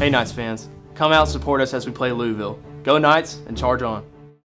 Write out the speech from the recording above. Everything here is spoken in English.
Hey, Knights fans, come out and support us as we play Louisville. Go Knights and charge on.